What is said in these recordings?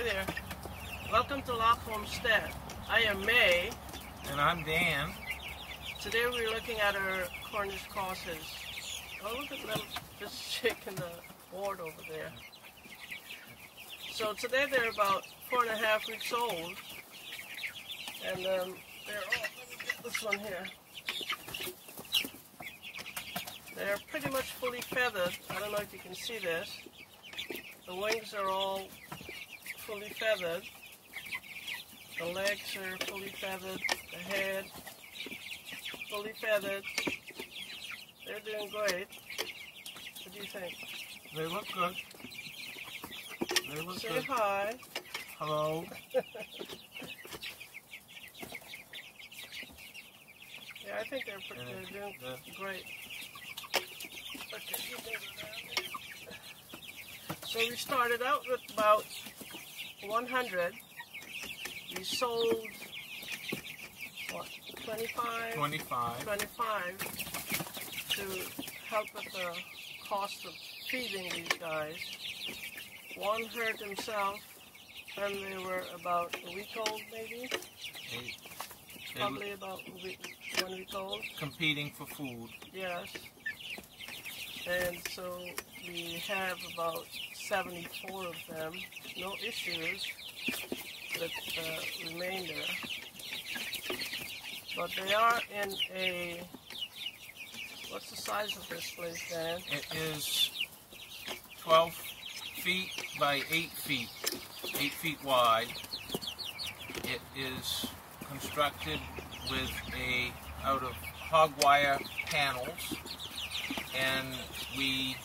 Hi there. Welcome to Locke Homestead. I am May. And I'm Dan. Today we're looking at our Cornish crosses. Oh, look at them just shaking the board over there. So today they're about four and a half weeks old. And um, they're, oh, let me get this one here. They're pretty much fully feathered. I don't know if you can see this. The wings are all fully feathered. The legs are fully feathered. The head, fully feathered. They're doing great. What do you think? They look good. They look Say good. hi. Hello. Yeah, I think they're, pretty, they're doing yeah. great. Okay, you can go down there. So we started out with about 100. We sold, what, 25? 25. 25 to help with the cost of feeding these guys. One hurt himself, and they were about a week old, maybe. They Probably about a week, one week old. competing for food. Yes. And so we have about 74 of them. No issues with the remainder. But they are in a. What's the size of this place, Dan? It is 12 feet by 8 feet, 8 feet wide. It is constructed with a out of hog wire panels, and we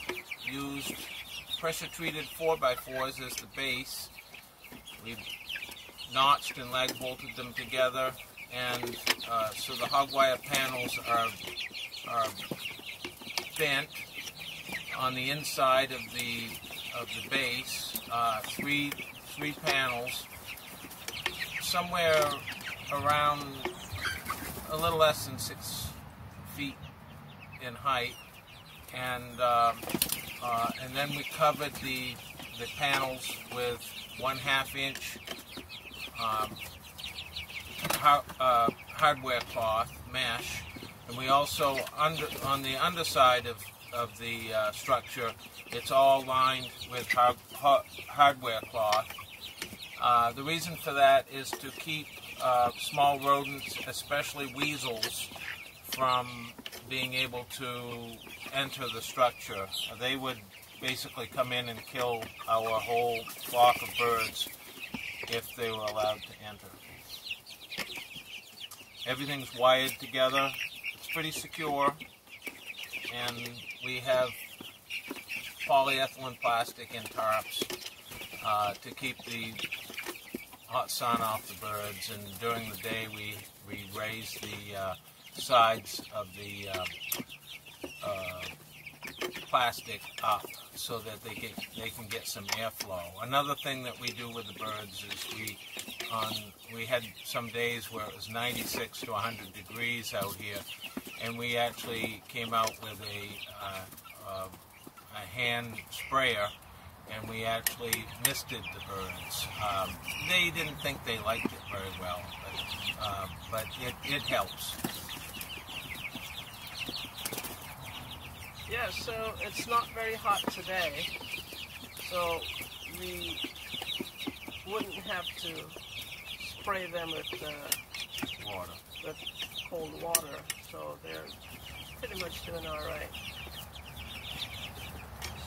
used pressure treated 4x4s as the base. We've notched and lag bolted them together, and uh, so the hog wire panels are are bent on the inside of the of the base. Uh, three three panels, somewhere around a little less than six feet in height, and um, uh, and then we covered the the panels with one half inch um, uh, hardware cloth mesh, and we also under on the underside of of the uh, structure, it's all lined with har- har- hardware cloth. Uh, the reason for that is to keep uh, small rodents, especially weasels, from being able to enter the structure. They would basically come in and kill our whole flock of birds if they were allowed to enter. Everything's wired together. It's pretty secure. And we have polyethylene plastic and tarps uh, to keep the hot sun off the birds. And during the day, we, we raise the uh, sides of the uh, uh, plastic up so that they get they can get some airflow. Another thing that we do with the birds is we on we had some days where it was 96 to 100 degrees out here, and we actually came out with a uh, uh, a hand sprayer. And we actually misted the birds. Um, they didn't think they liked it very well, but, uh, but it, it helps. Yeah, so it's not very hot today, so we wouldn't have to spray them with uh, Water. with cold water, so they're pretty much doing all right.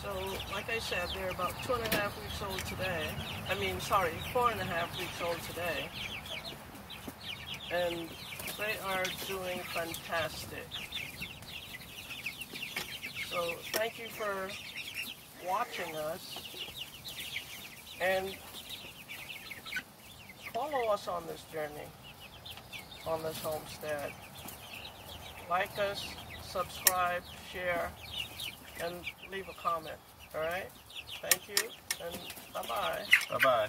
So, like I said, they're about two and a half weeks old today. I mean, sorry, four and a half weeks old today. And they are doing fantastic. So, thank you for watching us. And follow us on this journey, on this homestead. Like us, subscribe, share, and leave a comment. All right? Thank you, and bye-bye. Bye bye.